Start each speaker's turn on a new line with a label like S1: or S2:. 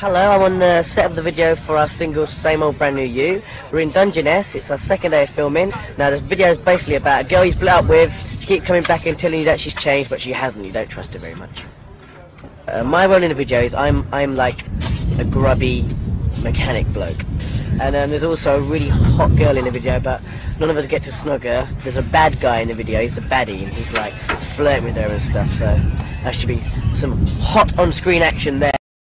S1: Hello, I'm on the set of the video for our single Same Old Brand New You. We're in Dungeness, it's our second day of filming. Now the video is basically about a girl you split up with, she keep coming back and telling you that she's changed, but she hasn't, you don't trust her very much. Uh, my role in the video is I'm, I'm like a grubby mechanic bloke. And um, there's also a really hot girl in the video, but none of us get to snog her. There's a bad guy in the video, he's the baddie, and he's like flirting with her and stuff, so that should be some hot on-screen action there.